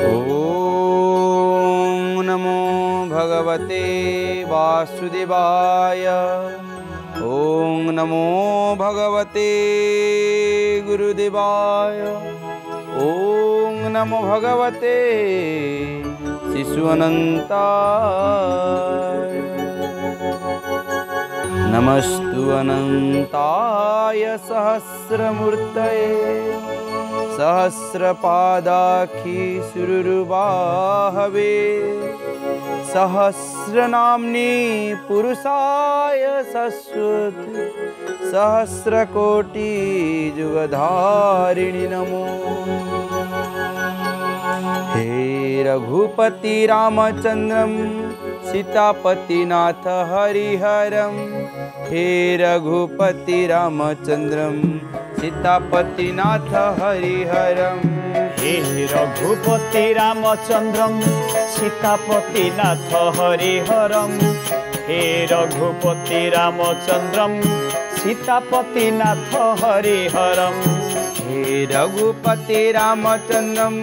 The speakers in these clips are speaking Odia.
ॐ नमो भगवते वासुदेवाय। ॐ नमो भगवते गुरुदेवाय। ॐ नमो भगवते शिशु अनन्ताय नमस्तु अनन्ताय सहस्रमूर्तये सहस्रपादाखि सुरुरुबाहवे सहस्रनाम्नि पुरुषाय शश्वत् सहस्रकोटियुगधारिणि नमो। हे रघुपति रामचन्द्रं सीतापतिनाथ हरिहरं हे रघुपति रामचन्द्रं सीतापतिनाथ हरिहरम्। हे रघुपति रामचन्द्रं सीतापतिनाथ हरिहरं हे रघुपति रामचन्द्रं सीतापतिनाथ हरिहरं हे रघुपति रामचन्द्रं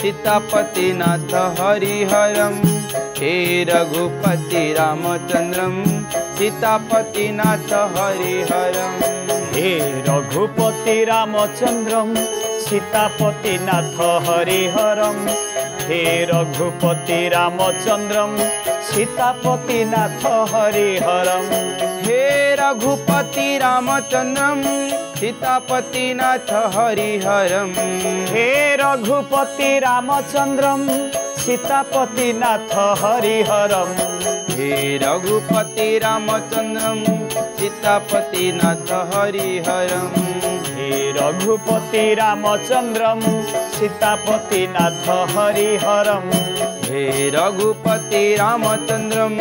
सीतापतिनाथ हरिहरं हे रघुपति रामचन्द्रं सीतापतिनाथ हरिहरम्। हे रघुपति रामचन्द्रं सीतापतिनाथ हरिहरं हे रघुपति रामचन्द्रं सीतापतिनाथ हरिहरं हे रघुपति रामचन्द्रं सीतापतिनाथ हरिहरं हे रघुपति रामचन्द्रं सीतापतिनाथ हरिहरम। हे रघुपति रामचन्द्रम सीतापतिनाथ हरिहरम। हे रघुपति रामचन्द्रम सीतापतिनाथ हरिहरम। हे रघुपति रामचन्द्रम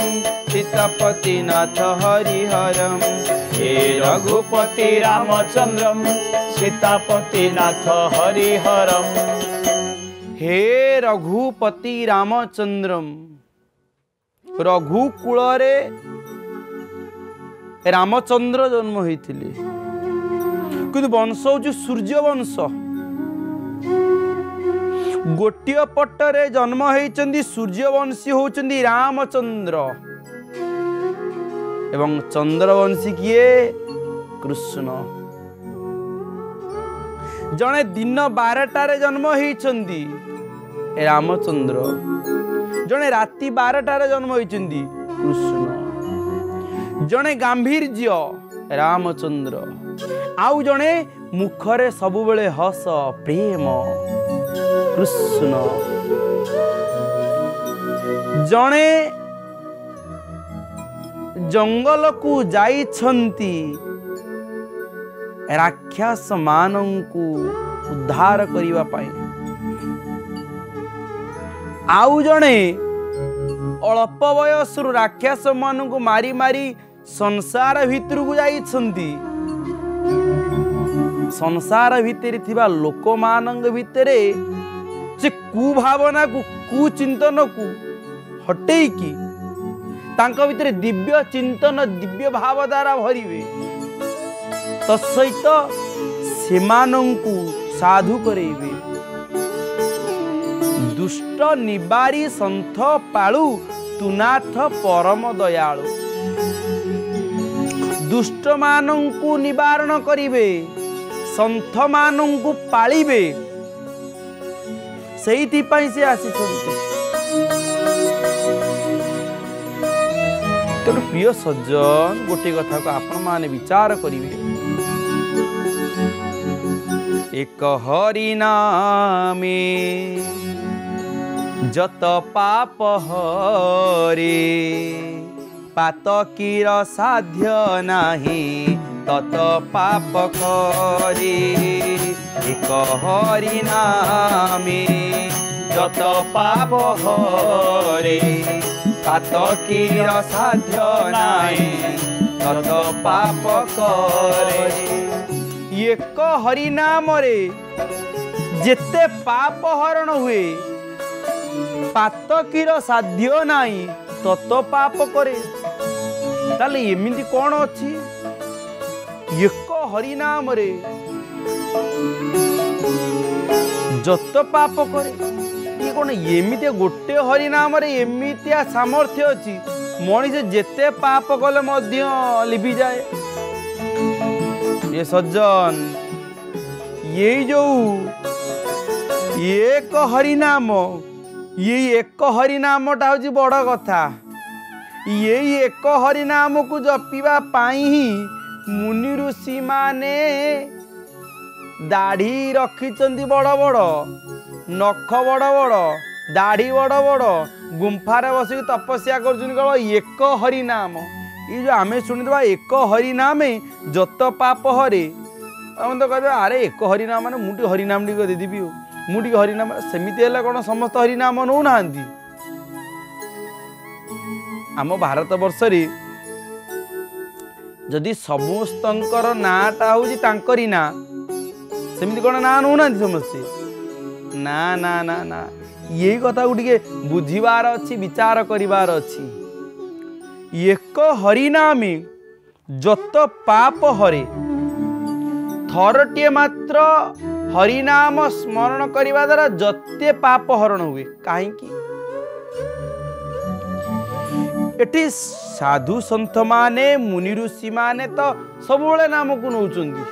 सीतापतिनाथ हरिहरम। हे रघुपति रामचन्द्रम सीतापतिनाथ हरिहर हे ରଘୁପତି ରାମଚନ୍ଦ୍ରମ୍ ରଘୁକୂଳରେ ରାମଚନ୍ଦ୍ର ଜନ୍ମ ହୋଇଥିଲେ। କିନ୍ତୁ ବଂଶ ହେଉଛି ସୂର୍ଯ୍ୟ ବଂଶ। ଗୋଟିଏ ପଟରେ ଜନ୍ମ ହେଇଛନ୍ତି ସୂର୍ଯ୍ୟବଂଶୀ ହେଉଛନ୍ତି ରାମଚନ୍ଦ୍ର। ଏବଂ ଚନ୍ଦ୍ରବଂଶୀ କିଏ? କୃଷ୍ଣ। ଜଣେ ଦିନ ବାରଟାରେ ଜନ୍ମ ହେଇଛନ୍ତି ରାମଚନ୍ଦ୍ର। ଜଣେ ରାତି ବାରଟାରେ ଜନ୍ମ ହେଇଛନ୍ତି କୃଷ୍ଣ। ଜଣେ ଗାମ୍ଭୀର୍ଯ୍ୟ ରାମଚନ୍ଦ୍ର। ଆଉ ଜଣେ ମୁଖରେ ସବୁବେଳେ ହସ ପ୍ରେମ କୃଷ୍ଣ। ଜଣେ ଜଙ୍ଗଲକୁ ଯାଇଛନ୍ତି ରାକ୍ଷସ ମାନଙ୍କୁ ଉଦ୍ଧାର କରିବା ପାଇଁ। ଆଉ ଜଣେ ଅଳ୍ପ ବୟସରୁ ରାକ୍ଷସ ମାନଙ୍କୁ ମାରି ମାରି ସଂସାର ଭିତରକୁ ଯାଇଛନ୍ତି। ସଂସାର ଭିତରେ ଥିବା ଲୋକମାନଙ୍କ ଭିତରେ ସେ କୁଭାବନାକୁ କୁଚିନ୍ତନକୁ ହଟେଇକି ତାଙ୍କ ଭିତରେ ଦିବ୍ୟ ଚିନ୍ତନ ଦିବ୍ୟ ଭାବ ଦ୍ୱାରା ଭରିବେ। ତତ୍ସହିତ ସେମାନଙ୍କୁ ସାଧୁ କରେଇବେ। ଦୁଷ୍ଟ ନିବାରୀ ସନ୍ଥ ପାଳୁ ତୁନାଥ ପରମ ଦୟାଳୁ। ଦୁଷ୍ଟମାନଙ୍କୁ ନିବାରଣ କରିବେ ସନ୍ଥମାନଙ୍କୁ ପାଳିବେ। ସେଇଥିପାଇଁ ସେ ଆସିଛନ୍ତି। ତେଣୁ ପ୍ରିୟ ସଜ୍ଜନ ଗୋଟିଏ କଥାକୁ ଆପଣମାନେ ବିଚାର କରିବେ। ଏକ ହରି ନାମେ যত পাপ হরে পাতকীর সাধ্য নাহি তত পাপ করে এক হরি নামে যত পাপ হরে পাতকীর সাধ্য নাই তত পাপ করে ଏକ ହରିନାମରେ ଯେତେ ପାପ ହରଣ ହୁଏ ପାତକୀର ସାଧ୍ୟ ନାହିଁ ତତ ପାପ କରେ ତାହେଲେ ଏମିତି କ'ଣ ଅଛି ଏକ ହରିନାମରେ ଯତ ପାପ କରେ ଇଏ କ'ଣ ଏମିତି ଗୋଟେ ହରିନାମରେ ଏମିତିଆ ସାମର୍ଥ୍ୟ ଅଛି ମଣିଷ ଯେତେ ପାପ କଲେ ମଧ୍ୟ ଲିଭିଯାଏ ଏ ସଜ୍ଜନ ଏଇ ଯୋଉ ଏକ ହରିନାମ ଏଇ ଏକ ହରିନାମଟା ହେଉଛି ବଡ଼ କଥା। ଏଇ ଏକ ହରିନାମକୁ ଜପିବା ପାଇଁ ହିଁ ମୁନି ଋଷିମାନେ ଦାଢ଼ି ରଖିଛନ୍ତି ବଡ଼ ବଡ଼ ନଖ ବଡ଼ ବଡ଼ ଦାଢ଼ି ବଡ଼ ବଡ଼ ଗୁମ୍ଫାରେ ବସିକି ତପସ୍ୟା କରୁଛନ୍ତି କେବଳ ଏକ ହରିନାମ। ଏଇ ଯେଉଁ ଆମେ ଶୁଣିଦେବା ଏକ ହରିନାମେ ଯତ ପାପ ହରେ। ଆମେ ତ କହିଦେବା ଆରେ ଏକ ହରିନାମ ମାନେ ମୁଁ ଟିକେ ହରିନାମ ଟିକେ ଦେଇଦେବି ଆଉ। ମୁଁ ଟିକେ ହରିନାମ ସେମିତି ହେଲେ କ'ଣ ସମସ୍ତ ହରିନାମ ନେଉନାହାନ୍ତି? ଆମ ଭାରତ ବର୍ଷରେ ଯଦି ସମସ୍ତଙ୍କର ନାଁଟା ହେଉଛି ତାଙ୍କରି ନାଁ ସେମିତି କ'ଣ ନାଁ ନେଉନାହାନ୍ତି ସମସ୍ତେ? ନା ନା ନା ନା। ଏଇ କଥାକୁ ଟିକେ ବୁଝିବାର ଅଛି ବିଚାର କରିବାର ଅଛି। ଏକ ହରିନାମେ ଯତ ପାପ ହରେ ଥରଟିଏ ମାତ୍ର ହରିନାମ ସ୍ମରଣ କରିବା ଦ୍ୱାରା ଯେତେ ପାପ ହରଣ ହୁଏ କାହିଁକି? ଏଠି ସାଧୁ ସନ୍ଥମାନେ ମୁନି ଋଷିମାନେ ତ ସବୁବେଳେ ନାମକୁ ନେଉଛନ୍ତି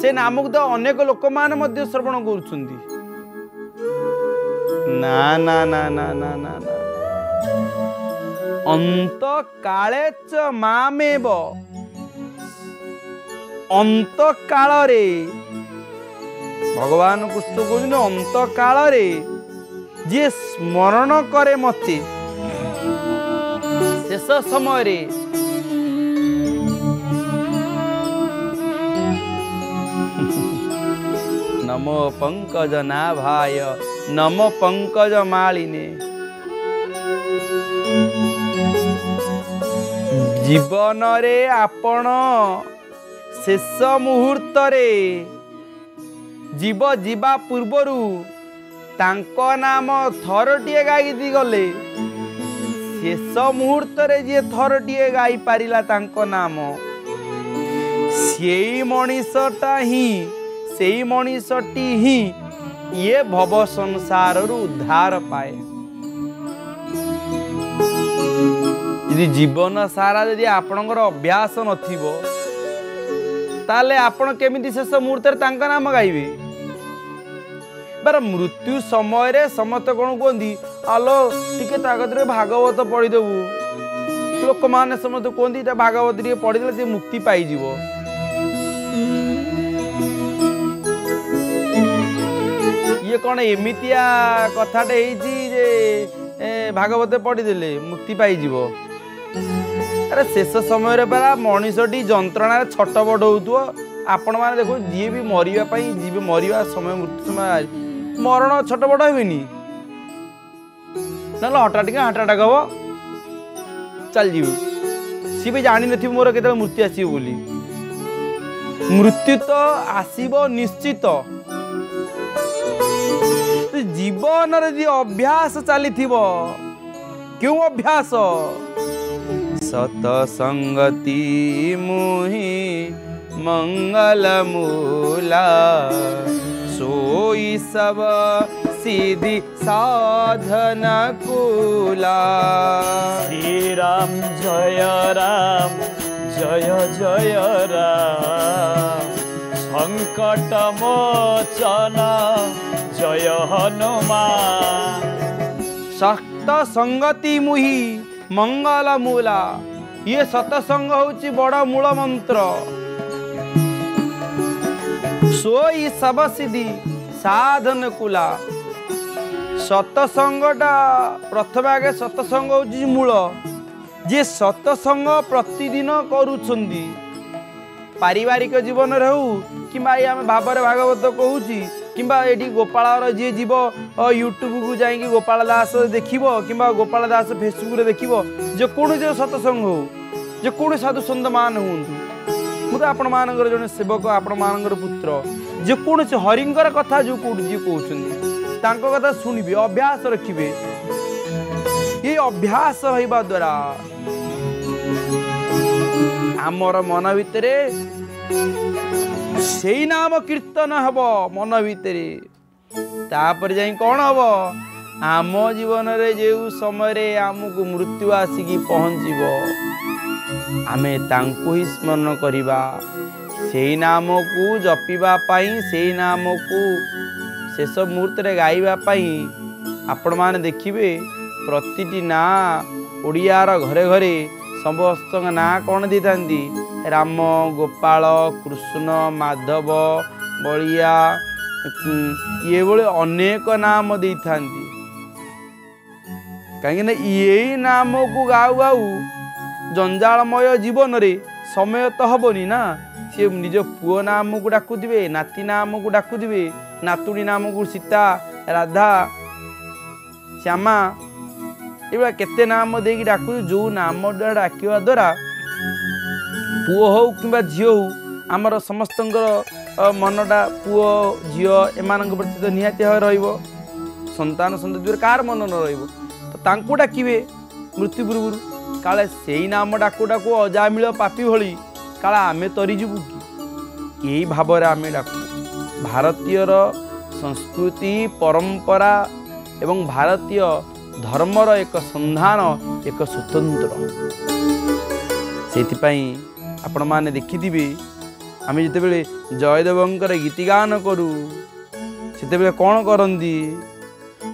ସେ ନାମକୁ ତ ଅନେକ ଲୋକମାନେ ମଧ୍ୟ ଶ୍ରବଣ କରୁଛନ୍ତି ନା ନା ନା ନା ନା ନା ନା। ଅନ୍ତ କାଳେ ଚ ମାମେବ। ଅନ୍ତ କାଳରେ ଭଗବାନ କୃଷ୍ଣ କହୁଛନ୍ତି ଅନ୍ତ କାଳରେ ଯିଏ ସ୍ମରଣ କରେ ମତେ ଶେଷ ସମୟରେ ନମୋ ପଙ୍କଜ ନାଭାୟ ନମ ପଙ୍କଜ ମାଳିନେ। ଜୀବନରେ ଆପଣ ଶେଷ ମୁହୂର୍ତ୍ତରେ জীব যা পূর্বর তাঙ্ক নাম থরটিয়ে গাইদি গলে শেষ মুহূর্তরে যে থরটিয়ে গাই পারিলা তাঙ্ক নাম সেই মনিষটা হি সেই মনিষটি হি ইয়ে ভব সংসারর উদ্ধার পায় যদি জীবন সারা যদি আপনার অভ্যাস নথিব তাহলে আপনার কেমিতি শেষ মুহূর্তে তাঙ্ক নাম গাইবে ବାର ମୃତ୍ୟୁ ସମୟରେ ସମସ୍ତେ କ'ଣ କୁହନ୍ତି ଆଲୋ ଟିକେ ତା କତିରେ ଭାଗବତ ପଢ଼ିଦେବୁ। ଲୋକମାନେ ସମସ୍ତେ କୁହନ୍ତି ତା ଭାଗବତ ଟିକେ ପଢ଼ିଦେଲେ ସେ ମୁକ୍ତି ପାଇଯିବ। ଇଏ କ'ଣ ଏମିତିଆ କଥାଟେ ହେଇଛି ଯେ ଭାଗବତ ପଢ଼ିଦେଲେ ମୁକ୍ତି ପାଇଯିବ। ଆରେ ଶେଷ ସମୟରେ ପରା ମଣିଷଟି ଯନ୍ତ୍ରଣାରେ ଛଟପଟ ହେଉଥିବ। ଆପଣମାନେ ଦେଖୁ ଯିଏ ବି ମରିବା ପାଇଁ ଯିବେ ମରିବା ସମୟ ମୃତ୍ୟୁ ସମୟ মরণ ছোট বড় হবিনি নহলে হঠাৎ টিকা হার্ট আটাক হব চাল যাবি সি বি জানি নথিব মোর কেতে মৃত্যু আসিব বলি মৃত্যু তো আসিব নিশ্চিত জীবনরে যে অভ্যাস চালিথিব কেউ অভ্যাস সতসঙ্গতি মুহি মঙ্গল মূলা सोई सब सिद्धि साधन कुला। श्री राम जय राम जय जय राम। संकट मोचन जय हनुमान। शक्त संगति मुहि मंगल मूला। ये सतसंग हो बड़ा मूल मंत्र ସୋଇ ସବ ସିଦ୍ଧି ସାଧନ କୁଲା ସତସଙ୍ଗଟା ପ୍ରଥମେ ଆଗେ ସତସଙ୍ଗ ହଉଛି ମୂଳ ଯିଏ ସତସଙ୍ଗ ପ୍ରତିଦିନ କରୁଛନ୍ତି ପାରିବାରିକ ଜୀବନରେ ହଉ କିମ୍ବା ଏଇ ଆମେ ଭାବରେ ଭାଗବତ କହୁଛି କିମ୍ବା ଏଠି ଗୋପାଳର ଯିଏ ଯିବ ଅ, ୟୁଟ୍ୟୁବକୁ ଯାଇକି ଗୋପାଳ ଦାସ ଦେଖିବ କିମ୍ବା ଗୋପାଳ ଦାସ ଫେସବୁକରେ ଦେଖିବ ଯେକୌଣସି ସତସଙ୍ଗ ହଉ ଯେକୌଣସି ସାଧୁ ସନ୍ତମାନ ହୁଅନ୍ତୁ। ମୁଁ ତ ଆପଣମାନଙ୍କର ଜଣେ ସେବକ ଆପଣମାନଙ୍କର ପୁତ୍ର। ଯେକୌଣସି ହରିଙ୍କର କଥା ଯେଉଁ କୋଉଠି ଯିଏ କହୁଛନ୍ତି ତାଙ୍କ କଥା ଶୁଣିବେ ଅଭ୍ୟାସ ରଖିବେ। ଏଇ ଅଭ୍ୟାସ ରହିବା ଦ୍ୱାରା ଆମର ମନ ଭିତରେ ସେଇ ନାମ କୀର୍ତ୍ତନ ହେବ ମନ ଭିତରେ। ତାପରେ ଯାଇ କ'ଣ ହବ? ଆମ ଜୀବନରେ ଯେଉଁ ସମୟରେ ଆମକୁ ମୃତ୍ୟୁ ଆସିକି ପହଞ୍ଚିବ ଆମେ ତାଙ୍କୁ ହିଁ ସ୍ମରଣ କରିବା। ସେଇ ନାମକୁ ଜପିବା ପାଇଁ ସେଇ ନାମକୁ ଶେଷ ମୁହୂର୍ତ୍ତରେ ଗାଇବା ପାଇଁ ଆପଣମାନେ ଦେଖିବେ ପ୍ରତିଟି ନାଁ ଓଡ଼ିଆର ଘରେ ଘରେ ସମସ୍ତଙ୍କ ନାଁ କ'ଣ ଦେଇଥାନ୍ତି? ରାମ ଗୋପାଳ କୃଷ୍ଣ ମାଧବ ବଳିଆ ଏଭଳି ଅନେକ ନାମ ଦେଇଥାନ୍ତି। କାହିଁକିନା ଏଇ ନାମକୁ ଗାଉ ଗାଉ ଜଞ୍ଜାଳମୟ ଜୀବନରେ ସମୟ ତ ହବନି ନା? ସିଏ ନିଜ ପୁଅ ନାମକୁ ଡାକୁଥିବେ ନାତି ନାମକୁ ଡାକୁଥିବେ ନାତୁଣୀ ନାମକୁ ସୀତା ରାଧା ଶ୍ୟାମା ଏଇଭଳିଆ କେତେ ନାମ ଦେଇକି ଡାକୁଛୁ ଯେଉଁ ନାମଟା ଡାକିବା ଦ୍ୱାରା ପୁଅ ହଉ କିମ୍ବା ଝିଅ ହଉ ଆମର ସମସ୍ତଙ୍କର ଅ, ମନଟା ପୁଅ ଝିଅ ଏମାନଙ୍କ ପ୍ରତି ତ ନିହାତି ଭାବେ ରହିବ। ସନ୍ତାନ ସନ୍ତତିରେ କାହାର ମନ ନ ରହିବ? ତ ତାଙ୍କୁ ଡାକିବେ ମୃତ୍ୟୁ ପୂର୍ବରୁ। କାଳେ ସେଇ ନାମ ଡାକୁ ଡାକୁ ଅଜାମିଳ ପାପି ଭଳି କାଳେ ଆମେ ତରିଯିବୁ କି? ଏହି ଭାବରେ ଆମେ ଡାକୁ। ଭାରତୀୟର ସଂସ୍କୃତି ପରମ୍ପରା ଏବଂ ଭାରତୀୟ ଧର୍ମର ଏକ ସନ୍ଧାନ ଏକ ସ୍ୱତନ୍ତ୍ର। ସେଇଥିପାଇଁ ଆପଣମାନେ ଦେଖିଥିବେ ଆମେ ଯେତେବେଳେ ଜୟଦେବଙ୍କର ଗୀତିଗାନ କରୁ ସେତେବେଳେ କ'ଣ କରନ୍ତି?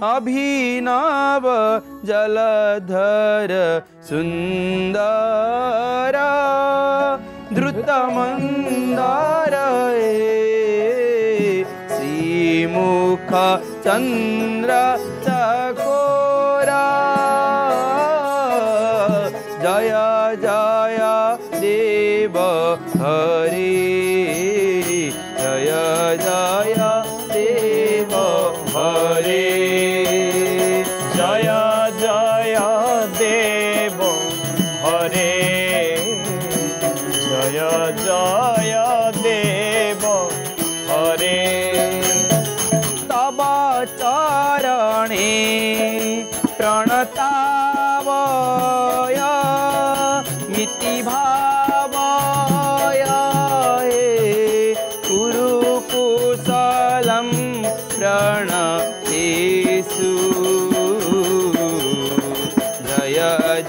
अभिनव जलधर सुंदर द्रुत धृतमन्दार श्रीमुख चंद्र चको कुशलम प्रण येसु जय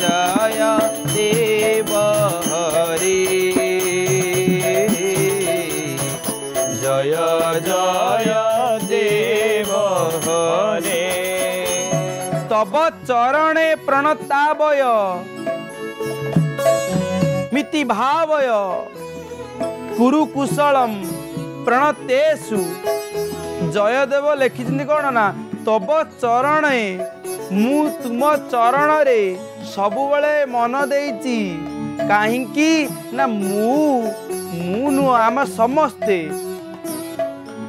जय, देव हरे। जय जय, देव हरे। तब चरणे प्रणतावय। मिति भावय। कुरुकुशलम्। ପ୍ରଣତେଷୁ ଜୟଦେବ ଲେଖିଛନ୍ତି କ'ଣ ନା ତବ ଚରଣେ ମୁଁ ତୁମ ଚରଣରେ ସବୁବେଳେ ମନ ଦେଇଛି କାହିଁକି ନା ମୁଁ ମୁଁ ନୁହଁ ଆମେ ସମସ୍ତେ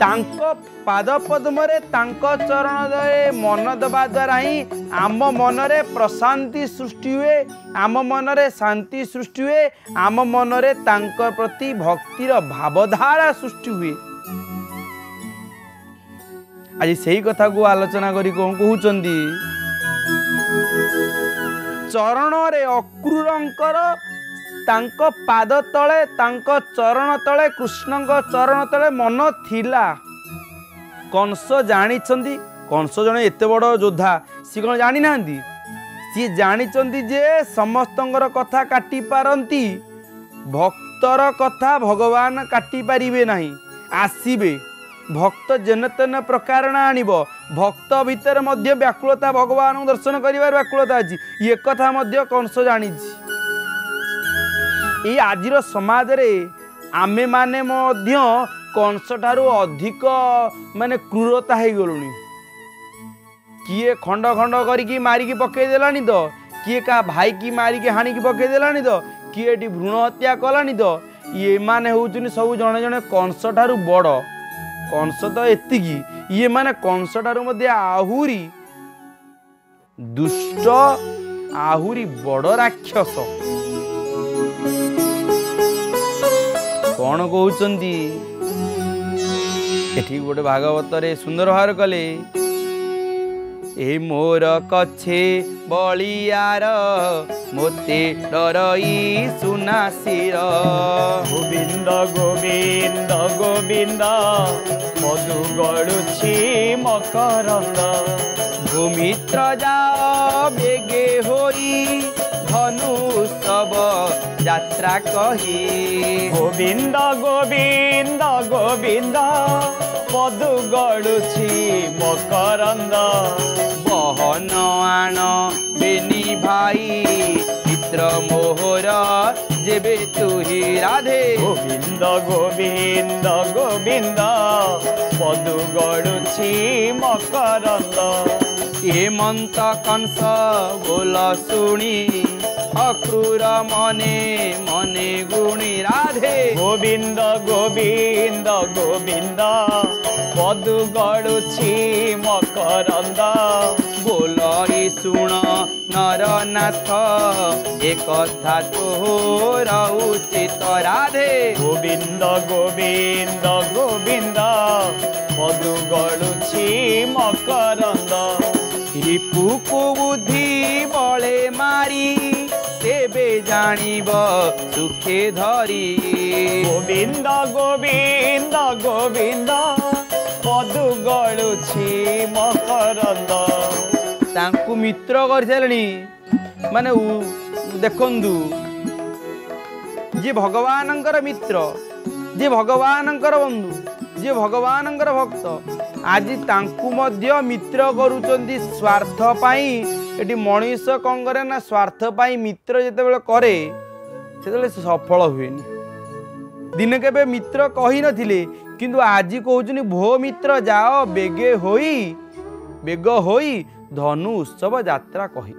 ତାଙ୍କ ପାଦ ପଦ୍ମରେ ତାଙ୍କ ଚରଣରେ ମନ ଦେବା ଦ୍ୱାରା ହିଁ ଆମ ମନରେ ପ୍ରଶାନ୍ତି ସୃଷ୍ଟି ହୁଏ ଆମ ମନରେ ଶାନ୍ତି ସୃଷ୍ଟି ହୁଏ ଆମ ମନରେ ତାଙ୍କ ପ୍ରତି ଭକ୍ତିର ଭାବଧାରା ସୃଷ୍ଟି ହୁଏ। ଆଜି ସେଇ କଥାକୁ ଆଲୋଚନା କରି କ'ଣ କହୁଛନ୍ତି? ଚରଣରେ ଅକ୍ରୁରଙ୍କର ତାଙ୍କ ପାଦ ତଳେ ତାଙ୍କ ଚରଣ ତଳେ କୃଷ୍ଣଙ୍କ ଚରଣ ତଳେ ମନ ଥିଲା। କଂସ ଜାଣିଛନ୍ତି କଂସ ଜଣେ ଏତେ ବଡ଼ ଯୋଦ୍ଧା ସିଏ କ'ଣ ଜାଣିନାହାନ୍ତି? ସିଏ ଜାଣିଛନ୍ତି ଯେ ସମସ୍ତଙ୍କର କଥା କାଟି ପାରନ୍ତି ଭକ୍ତର କଥା ଭଗବାନ କାଟି ପାରିବେ ନାହିଁ ଆସିବେ। ଭକ୍ତ ଯେନେ ତେନେ ପ୍ରକାରଣ ଆଣିବ ଭକ୍ତ ଭିତରେ ମଧ୍ୟ ବ୍ୟାକୁଳତା ଭଗବାନଙ୍କୁ ଦର୍ଶନ କରିବାର ବ୍ୟାକୁଳତା ଅଛି। ଏ କଥା ମଧ୍ୟ କଂସ ଜାଣିଛି। ଏଇ ଆଜିର ସମାଜରେ ଆମେମାନେ ମଧ୍ୟ କଂସଠାରୁ ଅଧିକ ମାନେ କ୍ରୂରତା ହେଇଗଲୁଣି। କିଏ ଖଣ୍ଡ ଖଣ୍ଡ କରିକି ମାରିକି ପକେଇ ଦେଲାଣି ତ? କିଏ କାହା ଭାଇକି ମାରିକି ହାଣିକି ପକେଇ ଦେଲାଣି ତ? କିଏ ଏଠି ଭ୍ରୂଣ ହତ୍ୟା କଲାଣି ତ? ଏମାନେ ହେଉଛନ୍ତି ସବୁ ଜଣେ ଜଣେ କଂସଠାରୁ ବଡ଼। କଂସ ତ ଏତିକି। ଇଏ ମାନେ କଂସଠାରୁ ମଧ୍ୟ ଆହୁରି ଦୁଷ୍ଟ ଆହୁରି ବଡ଼ ରାକ୍ଷସ। କ'ଣ କହୁଛନ୍ତି ଏଠି ଗୋଟେ ଭାଗବତରେ ସୁନ୍ଦର ଭାବରେ କଲେ ଏ ମୋର କଛେ ବଳିଆର ମୋତେ ଡରଇ ସୁନାସିର ଗୋବିନ୍ଦ ଗୋବିନ୍ଦ ଗୋବିନ୍ଦ ମଧୁ ଗଳୁଛି ମକରନ୍ଦ। ଭୂମିତ୍ର ଯାଅ ବେଗେ ହୋଇ त्रा कही गोविन्द गोविन्द गोविन्द पदु गढु मकर महनवाण बेनी भाइ चित मोहर जब तुरी राधे गोविन्द गोविन्द गोविन्द पदुगढु मकरन्दमन्त कन्स भोल सु ଶୁଣି ଅକ୍ରୁର ମନେ ମନେ ଗୁଣି ରାଧେ ଗୋବିନ୍ଦ ଗୋବିନ୍ଦ ଗୋବିନ୍ଦ ମଧୁ ଗଳୁଛି ମକରନ୍ଦ ବୋଲ ଏ ଶୁଣ ନରନାଥ ଏ କଥା ତୋର ଉଚିତ ରାଧେ ଗୋବିନ୍ଦ ଗୋବିନ୍ଦ ଗୋବିନ୍ଦ ମଧୁ ଗଳୁଛି ମକରନ୍ଦ ରିପୁକୁ ବୁଦ୍ଧି ବଳେ ମାରି ତେବେ ଜାଣିବ ସୁଖେ ଧରି? ଗୋବିନ୍ଦ ଗୋବିନ୍ଦ ଗୋବିନ୍ଦ ମଧୁ ଗଳୁଛି ମକରନ୍ଦ। ତାଙ୍କୁ ମିତ୍ର କରିସାରିଲେଣି। ମାନେ ଉ- ଦେଖନ୍ତୁ ଯିଏ ଭଗବାନଙ୍କର ମିତ୍ର ଯିଏ ଭଗବାନଙ୍କର ବନ୍ଧୁ ଯିଏ ଭଗବାନଙ୍କର ଭକ୍ତ ଆଜି ତାଙ୍କୁ ମଧ୍ୟ ମିତ୍ର କରୁଛନ୍ତି ସ୍ୱାର୍ଥ ପାଇଁ ଏଠି ମଣିଷ କ'ଣ କରେ ନା ସ୍ୱାର୍ଥ ପାଇଁ ମିତ୍ର ଯେତେବେଳେ କରେ ସେତେବେଳେ ସେ ସଫଳ ହୁଏନି ଦିନେ କେବେ ମିତ୍ର କହିନଥିଲେ କିନ୍ତୁ ଆଜି କହୁଛନ୍ତି ଭୋ ମିତ୍ର ଯାଅ ବେଗେ ହୋଇ ବେଗ ହୋଇ ଧନୁ ଉତ୍ସବ ଯାତ୍ରା କହି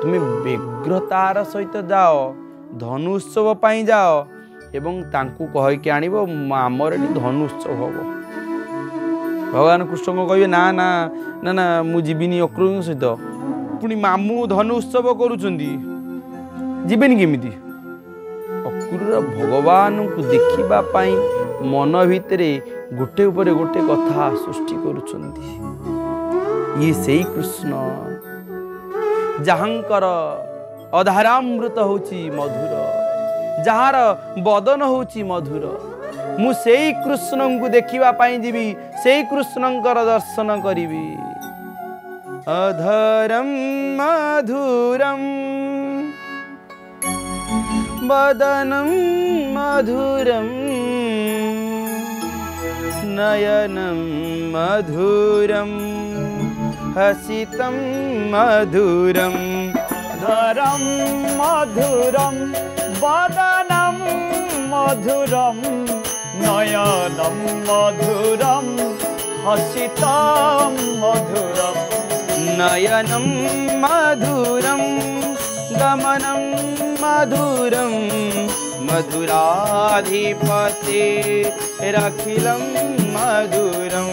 ତୁମେ ବ୍ୟଗ୍ରତାର ସହିତ ଯାଅ ଧନୁ ଉତ୍ସବ ପାଇଁ ଯାଅ ଏବଂ ତାଙ୍କୁ କହିକି ଆଣିବ "ମ- ଆମର ଏଠି ଧନୁ ଉତ୍ସବ ହବ। ଭଗବାନ କୃଷ୍ଣଙ୍କୁ କହିବେ ନା ନା ନା ନା ମୁଁ ଯିବିନି ଅକ୍ରୁରଙ୍କ ସହିତ। ପୁଣି ମାମୁଁ ଧନୁ ଉତ୍ସବ କରୁଛନ୍ତି। ଯିବେନି କେମିତି? ଅକ୍ରୁର ଭଗବାନଙ୍କୁ ଦେଖିବା ପାଇଁ ମନ ଭିତରେ ଗୋଟେ ଉପରେ ଗୋଟେ କଥା ସୃଷ୍ଟି କରୁଛନ୍ତି। ଇଏ ସେଇ କୃଷ୍ଣ। ଯାହାଙ୍କର ଅଧାରାମୃତ ହେଉଛି ମଧୁର ଯାହାର ବଦନ ହେଉଛି ମଧୁର ମୁଁ ସେଇ କୃଷ୍ଣଙ୍କୁ ଦେଖିବା ପାଇଁ ଯିବି ସେଇ କୃଷ୍ଣଙ୍କର ଦର୍ଶନ କରିବି। अधरं मधुरम् वदनं मधुरम् नयनं मधुरम् हसितं मधुरं। धरं मधुरं। वदनं मधुरं। नयनं मधुरं। हसितं मधुरम् नयनं मधुरं गमनं मधुरं मधुराधिपते रखिलं मधुरं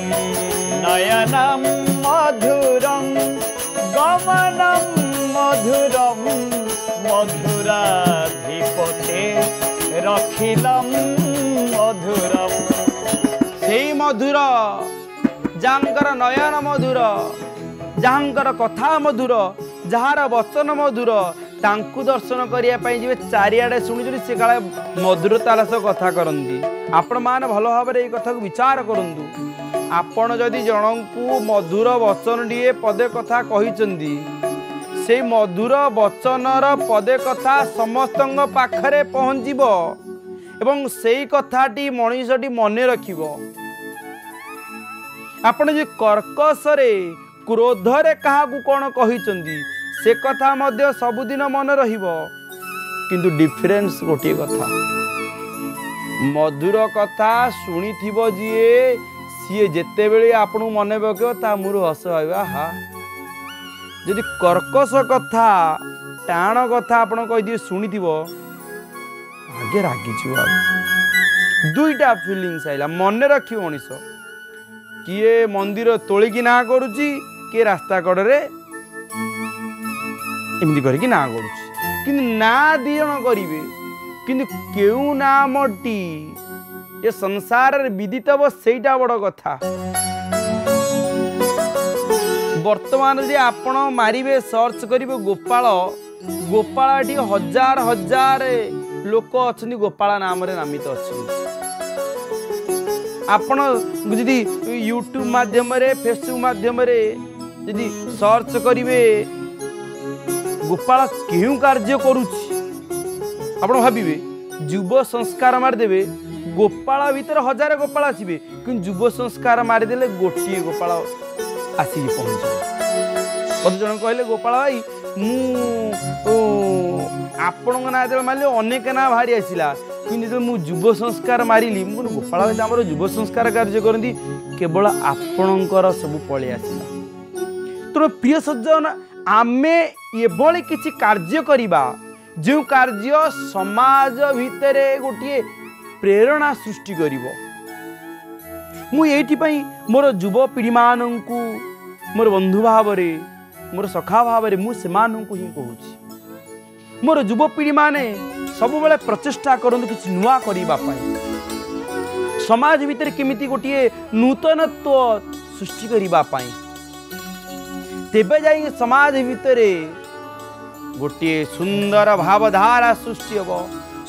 नयनं मधुरं गमनं मधुरं मधुराधिपते रखिलं मधुरं সেই মধুর যাঙ্কর নয়ন মধুর ଯାହାଙ୍କର କଥା ମଧୁର ଯାହାର ବଚନ ମଧୁର ତାଙ୍କୁ ଦର୍ଶନ କରିବା ପାଇଁ ଯିବେ ଚାରିଆଡ଼େ ଶୁଣିଛନ୍ତି ସେ କାଳେ ମଧୁରତାର ସହ କଥା କରନ୍ତି। ଆପଣମାନେ ଭଲ ଭାବରେ ଏଇ କଥାକୁ ବିଚାର କରନ୍ତୁ। ଆପଣ ଯଦି ଜଣଙ୍କୁ ମଧୁର ବଚନଟିଏ ପଦେ କଥା କହିଛନ୍ତି ସେଇ ମଧୁର ବଚନର ପଦେ କଥା ସମସ୍ତଙ୍କ ପାଖରେ ପହଞ୍ଚିବ ଏବଂ ସେଇ କଥାଟି ମଣିଷଟି ମନେ ରଖିବ। ଆପଣ ଯଦି କର୍କଶରେ କ୍ରୋଧରେ କାହାକୁ କ'ଣ କହିଛନ୍ତି ସେ କଥା ମଧ୍ୟ ସବୁଦିନ ମନେ ରହିବ କିନ୍ତୁ ଡିଫରେନ୍ସ ଗୋଟିଏ କଥା ମଧୁର କଥା ଶୁଣିଥିବ ଯିଏ ସିଏ ଯେତେବେଳେ ଆପଣଙ୍କୁ ମନେ ପକାଇବ ତା ମୁହଁରୁ ହସ ଭାବିବା ହା ଯଦି କର୍କଶ କଥା ଟାଣ କଥା ଆପଣ କହିଦିଏ ଶୁଣିଥିବ ଆଗେ ରାଗିଯିବ ଦୁଇଟା ଫିଲିଙ୍ଗସ୍ ଆଇଲା ମନେ ରଖିବ ମଣିଷ କିଏ ମନ୍ଦିର ତୋଳିକି ନାଁ କରୁଛି କିଏ ରାସ୍ତା କଡ଼ରେ ଏମିତି କରିକି ନାଁ କରୁଛି କିନ୍ତୁ ନାଁ ଦି ଜଣ କରିବେ। କିନ୍ତୁ କେଉଁ ନାମଟି ଏ ସଂସାରରେ ବିଦିତ ହବ ସେଇଟା ବଡ଼ କଥା। ବର୍ତ୍ତମାନ ଯଦି ଆପଣ ମାରିବେ ସର୍ଚ୍ଚ କରିବେ ଗୋପାଳ ଗୋପାଳ ଏଠି ହଜାର ହଜାର ଲୋକ ଅଛନ୍ତି ଗୋପାଳ ନାମରେ ନାମିତ ଅଛନ୍ତି। ଆପଣ ଯଦି ୟୁଟ୍ୟୁବ ମାଧ୍ୟମରେ ଫେସବୁକ୍ ମାଧ୍ୟମରେ ଯଦି ସର୍ଚ୍ଚ କରିବେ ଗୋପାଳ କେଉଁ କାର୍ଯ୍ୟ କରୁଛି ଆପଣ ଭାବିବେ ଯୁବ ସଂସ୍କାର ମାରିଦେବେ ଗୋପାଳ ଭିତରେ ହଜାର ଗୋପାଳ ଆସିବେ କିନ୍ତୁ ଯୁବ ସଂସ୍କାର ମାରିଦେଲେ ଗୋଟିଏ ଗୋପାଳ ଆସିକି ପହଞ୍ଚିବ ମୋତେ ଜଣେ କହିଲେ ଗୋପାଳ ଭାଇ ମୁଁ ଓ, ଆପଣଙ୍କ ନାଁ ଯେତେବେଳେ ମାରିଲି ଅନେକ ନାଁ ବାହାରି ଆସିଲା କିନ୍ତୁ ଯେତେବେଳେ ମୁଁ ଯୁବ ସଂସ୍କାର ମାରିଲି ମୁଁ କହିଲି ଗୋପାଳ ଭାଇ ତ ଆମର ଯୁବ ସଂସ୍କାର କାର୍ଯ୍ୟ କରନ୍ତି କେବଳ ଆପଣଙ୍କର ସବୁ ପଳେଇ ଆସିଲା ତେଣୁ ପ୍ରିୟ ସଜ୍ଜନ ଆମେ ଏଭଳି କିଛି କାର୍ଯ୍ୟ କରିବା ଯେଉଁ କାର୍ଯ୍ୟ ସମାଜ ଭିତରେ ଗୋଟିଏ ପ୍ରେରଣା ସୃଷ୍ଟି କରିବ। ମୁଁ ଏଇଥିପାଇଁ ମୋର ଯୁବପିଢ଼ିମାନଙ୍କୁ ମୋର ବନ୍ଧୁ ଭାବରେ ମୋର ସଖା ଭାବରେ ମୁଁ ସେମାନଙ୍କୁ ହିଁ କହୁଛି। ମୋର ଯୁବପିଢ଼ିମାନେ ସବୁବେଳେ ପ୍ରଚେଷ୍ଟା କରନ୍ତୁ କିଛି ନୂଆ କରିବା ପାଇଁ। ସମାଜ ଭିତରେ କେମିତି ଗୋଟିଏ ନୂତନତ୍ୱ ସୃଷ୍ଟି କରିବା ପାଇଁ। ତେବେ ଯାଇ ସମାଜ ଭିତରେ ଗୋଟିଏ ସୁନ୍ଦର ଭାବଧାରା ସୃଷ୍ଟି ହେବ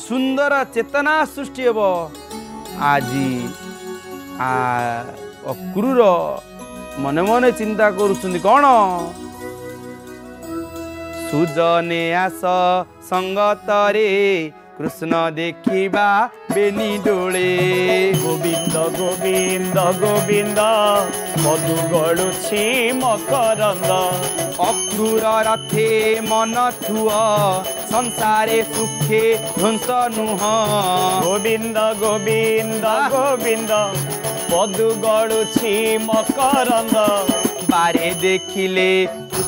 ସୁନ୍ଦର ଚେତନା ସୃଷ୍ଟି ହେବ। ଆଜି ଅକ୍ରୁର ମନେ ମନେ ଚିନ୍ତା କରୁଛନ୍ତି କ'ଣ? ସୁଜନେ ଆସ ସଙ୍ଗତରେ କୃଷ୍ଣ ଦେଖିବା बेनी ो गोविंद गोविंद गोविंद मधु गढु मकरद अक्रूर रथे मन छु संसारे सुखे ध्वंस नुह गोविंद गोविंद गोविंद मधु गढु मकरद बारे देखिले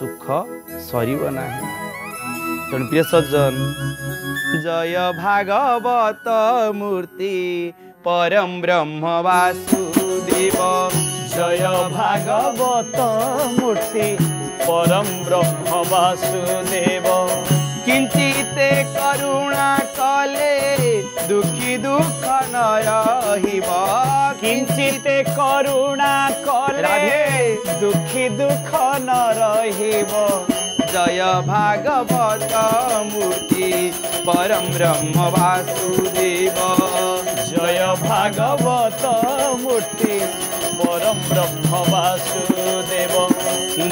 ସୁଖ ସରିବ ନାହିଁ। ତେଣୁ ପ୍ରିୟ ସଜ୍ଜନ ଜୟ ଭାଗବତ ମୂର୍ତ୍ତି ପରମ ବ୍ରହ୍ମ ବାସୁଦେବ। ଜୟ ଭାଗବତ ମୂର୍ତ୍ତି ପରମ ବ୍ରହ୍ମ ବାସୁଦେବ। କିଞ୍ଚିତ ମୋତେ କରୁଣା କଲେ ଦୁଃଖୀ ଦୁଃଖ ନ ରହିବ କିଞ୍ଚିତ କରୁଣା କଲେ ଦୁଃଖୀ ଦୁଃଖ ନ ରହିବ जय भागवत मूर्ति परम ब्रह्म वासुदेव जय भागवत मूर्ति परम ब्रह्म वासुदेव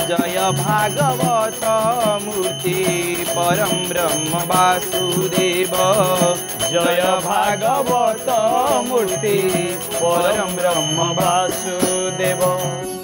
जय भागवत मूर्ति परम ब्रह्म वासुदेव जय भागवत मूर्ति परम ब्रह्म वासुदेव